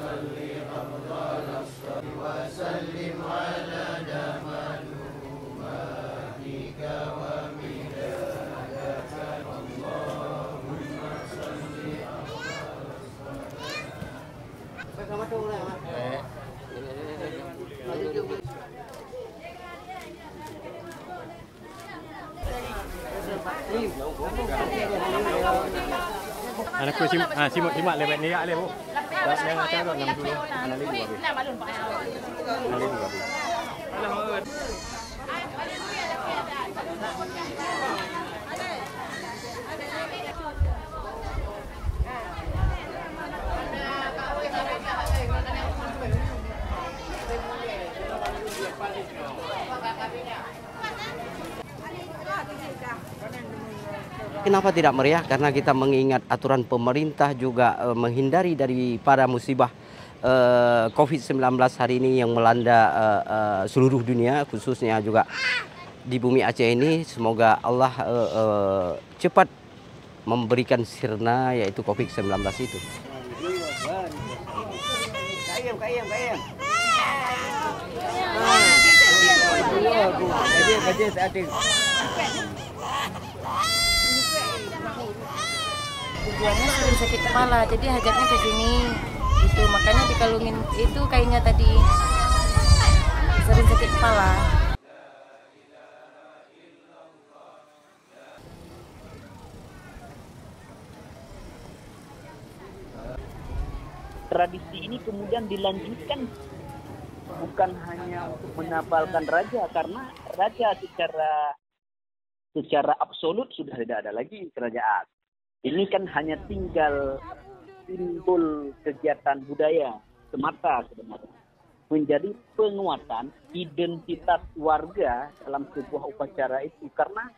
صلي أفضل الصلاة وسلم على دمان ومهدك ومدادك اللهم صل أفضل Anak ku simak, ah simak simak lebat ni ya lebu. Đó, đây là cháu ngầm chú Anh lấy gì Anh lấy gì Kenapa tidak meriah? Karena kita mengingat aturan pemerintah juga eh, menghindari daripada musibah eh, COVID-19 hari ini yang melanda eh, eh, seluruh dunia, khususnya juga di bumi Aceh ini. Semoga Allah eh, eh, cepat memberikan sirna yaitu COVID-19 itu. Tujuannya sering sakit kepala jadi hajatnya ke sini itu makanya dikalungin itu kainnya tadi sering sakit kepala tradisi ini kemudian dilanjutkan bukan hanya untuk menabalkan raja karena raja secara secara absolut sudah tidak ada lagi kerajaan. Ini kan hanya tinggal simbol kegiatan budaya semata sebenarnya. Menjadi penguatan identitas warga dalam sebuah upacara itu karena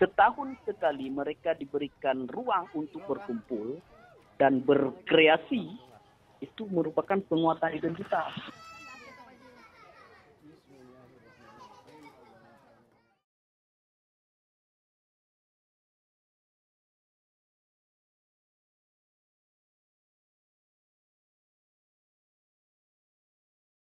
setahun sekali mereka diberikan ruang untuk berkumpul dan berkreasi itu merupakan penguatan identitas.